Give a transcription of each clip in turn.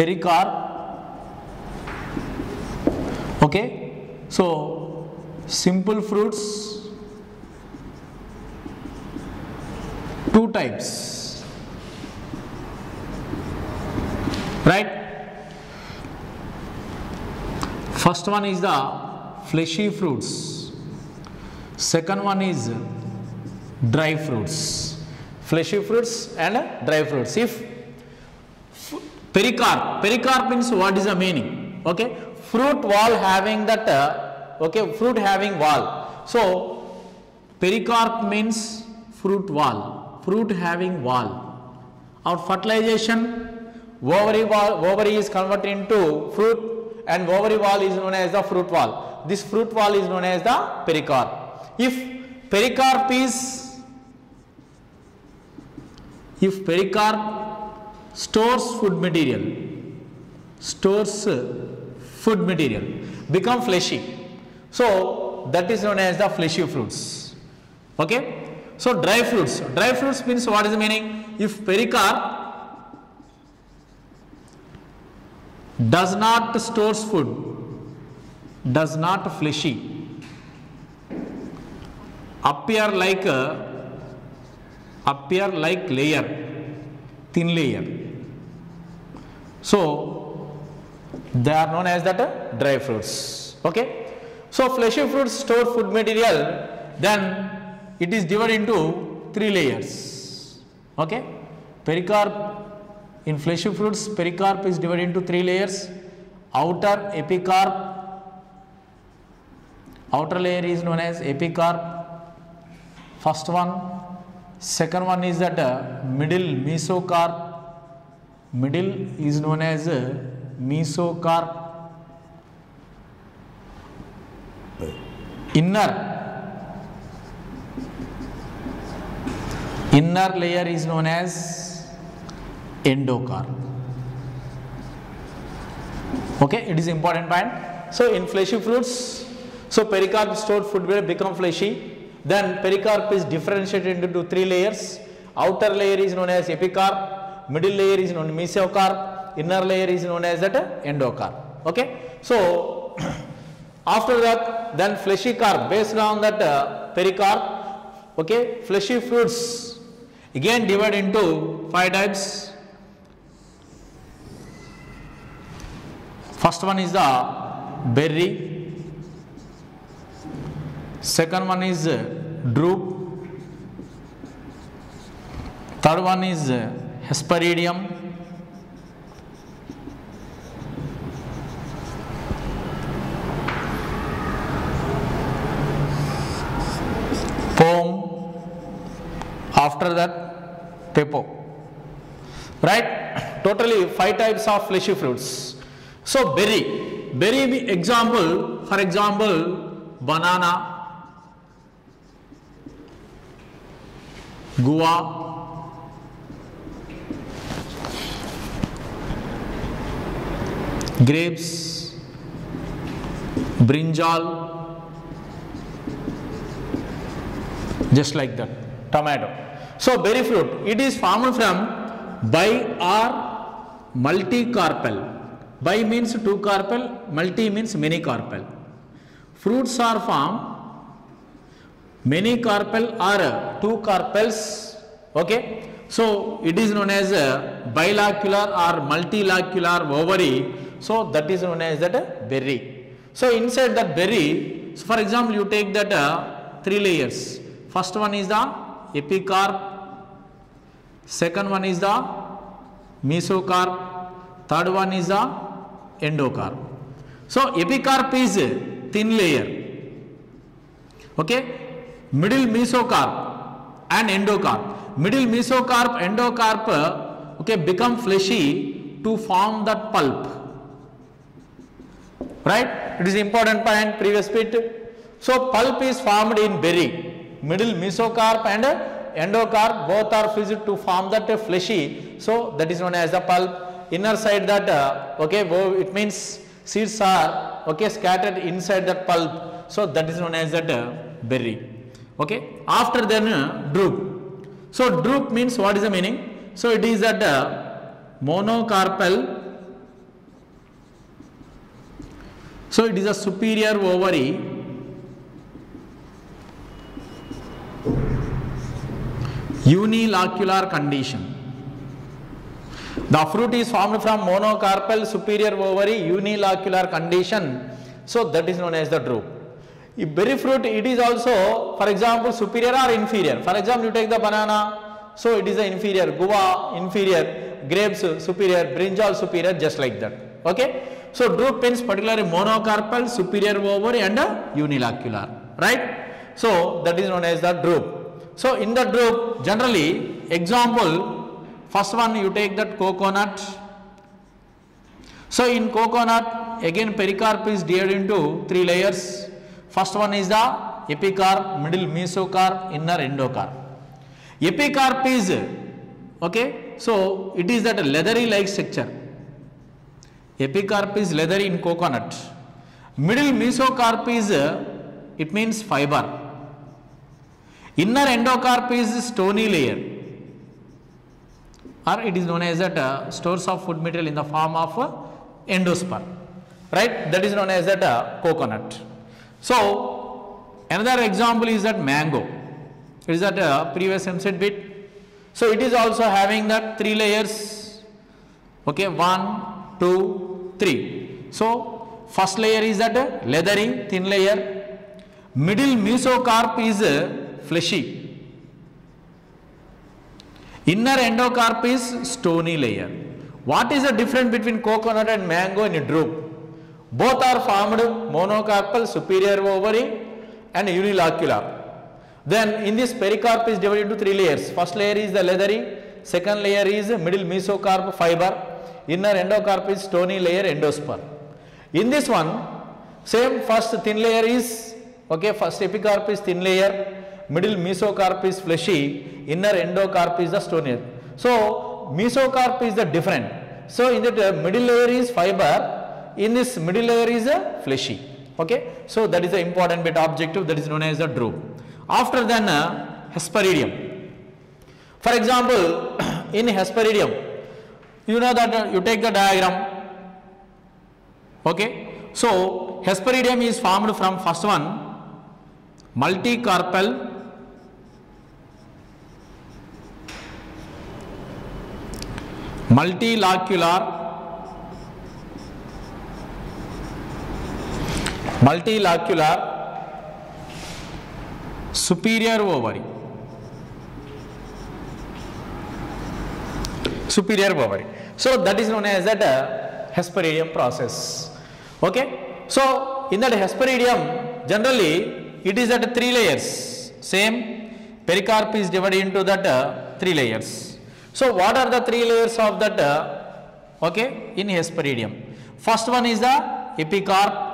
pericarp okay? So simple fruits. Two types. Right? First one is the fleshy fruits. Second one is dry fruits. Fleshy fruits and dry fruits. If pericarp. Pericarp means what is the meaning? Okay? Fruit wall having that uh, okay fruit having wall. So pericarp means fruit wall. Fruit having wall. Our fertilization ovary wall ovary is converted into fruit and ovary wall is known as the fruit wall. This fruit wall is known as the pericarp. If pericarp is if pericarp stores food material. Stores food material. Become fleshy. So that is known as the fleshy fruits. Okay? So dry fruits. Dry fruits means what is the meaning? If pericarp does not stores food does not fleshy appear like a appear like layer thin layer so they are known as that uh, dry fruits. Okay? So fleshy fruits store food material then it is divided into three layers. Okay? Pericarp in fleshy fruits pericarp is divided into three layers. Outer epicarp outer layer is known as epicarp first one. Second one is that uh, middle mesocarp middle is known as uh, mesocarp. Inner. Inner layer is known as endocarp. Okay it is important point. So in fleshy fruits so pericarp stored food will become fleshy. Then pericarp is differentiated into three layers. Outer layer is known as epicarp middle layer is known as mesocarp inner layer is known as that endocarp. Okay? So after that then fleshy carp based on that uh, pericarp okay fleshy fruits again divided into five types. First one is the berry. Second one is uh, drupe third one is uh, hesperidium. Pome after that pepo right? Totally five types of fleshy fruits. So berry. Berry example. For example banana guava grapes brinjal just like that tomato. So berry fruit it is formed from bi or multicarpal. Bi means two carpel, multi means many carpel. fruits are formed many carpel or two carpels okay? So it is known as a or multilocular ovary so that is known as that berry. So inside that berry so for example you take that uh, three layers. First one is the epicarp. Second one is the mesocarp. Third one is the endocarp. So epicarp is thin layer. Okay? Middle mesocarp and endocarp. Middle mesocarp endocarp uh, okay become fleshy to form that pulp right? It is important point previous bit. So pulp is formed in berry. Middle mesocarp and endocarp both are fused to form that fleshy. So that is known as the pulp. Inner side that uh, okay it means seeds are okay scattered inside that pulp. So that is known as that uh, berry. Okay? After then uh, drupe so drupe means what is the meaning? So it is that monocarpal So it is a superior ovary unilocular condition. The fruit is formed from monocarpal superior ovary unilocular condition. So that is known as the drupe. If berry fruit, it is also, for example, superior or inferior. For example, you take the banana, so it is the inferior, guava inferior, grapes superior, brinjal superior, just like that. Okay. So drupe means particularly monocarpal, superior ovary and unilocular, right? So that is known as the drupe. So in the drupe, generally, example, first one you take that coconut. So in coconut, again pericarp is divided into three layers. First one is the epicarp, middle mesocarp, inner endocarp. Epicarp is, okay, so it is that leathery like structure. Epicarp is leathery in coconut. Middle mesocarp is, it means fiber. Inner endocarp is stony layer. Or it is known as that uh, stores of food material in the form of uh, endosperm. Right? That is known as that uh, coconut. So another example is that mango. It is that uh, previous EAMCET bit. So it is also having that three layers. Okay one two three so first layer is that leathery thin layer middle mesocarp is fleshy Inner endocarp is stony layer. What is the difference between coconut and mango in drupe? Both are formed monocarpal superior ovary and unilocular. Then in this pericarp is divided into three layers. First layer is the leathery, second layer is middle mesocarp fiber, inner endocarp is stony layer endosperm. In this one, same first thin layer is, okay, first epicarp is thin layer, middle mesocarp is fleshy, inner endocarp is the stony. layer. So mesocarp is the different. So in the middle layer is fiber, in this middle layer is a fleshy. Okay, so that is the important bit objective that is known as the drupe. After then uh, hesperidium. For example, in hesperidium, you know that uh, you take the diagram. Okay, so hesperidium is formed from first one multicarpal multilocular multilocular superior ovary superior ovary so that is known as that uh, hesperidium process. Okay? So in that hesperidium generally it is at three layers. Same pericarp is divided into that uh, three layers. So what are the three layers of that uh, okay in hesperidium? First one is the epicarp.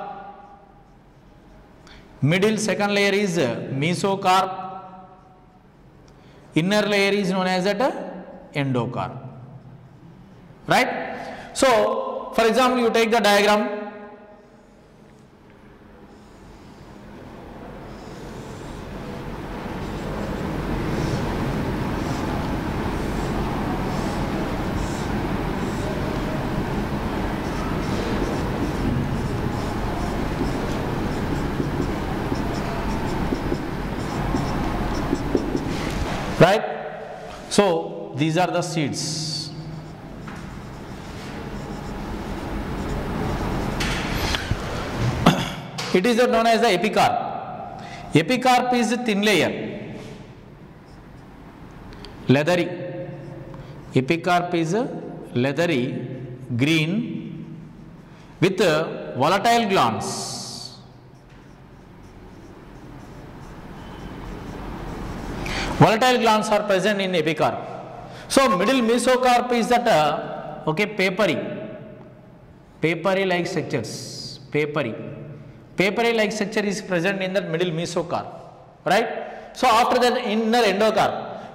Middle second layer is uh, mesocarp. Inner layer is known as that uh, endocarp right? So for example you take the diagram. Right? So these are the seeds it is known as the epicarp. Epicarp is a thin layer. Leathery. Epicarp is a leathery green with volatile glands volatile glands are present in epicarp. So middle mesocarp is that uh, okay papery. Papery like structures. Papery papery like structure is present in the middle mesocarp right? So after that inner endocarp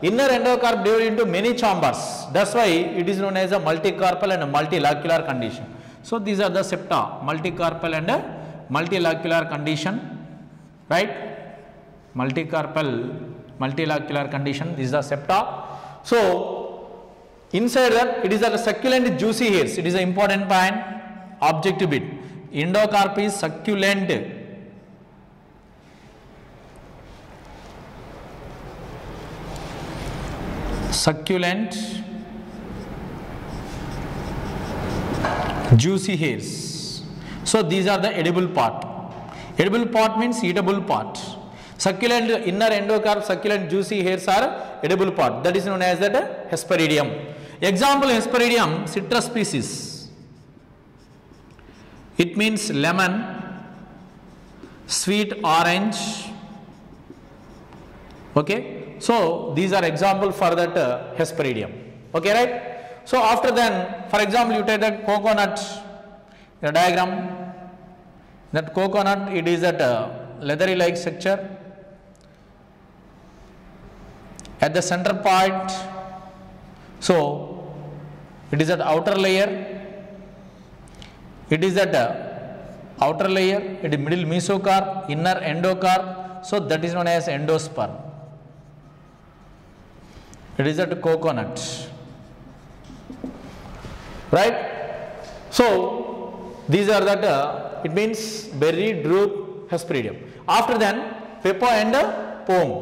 inner endocarp divided into many chambers. That's why it is known as a multicarpal and a multilocular condition. So these are the septa multicarpal and a multilocular condition right? Multicarpal multilocular condition this is the septa. So inside that it is a succulent juicy hairs. It is an important point objective bit endocarp is succulent succulent juicy hairs so these are the edible part edible part means eatable part succulent inner endocarp succulent juicy hairs are edible part that is known as that hesperidium example hesperidium citrus species it means lemon sweet orange. Okay? So these are example for that uh, hesperidium. Okay right? So after then for example you take that coconut diagram. That coconut it is that uh, leathery like structure. At the center part so it is that outer layer it is uh, outer layer it is middle mesocarp inner endocarp so that is known as endosperm. It is that coconut. Right? So these are that uh, it means berry drupe hesperidium after then pepo and uh, pome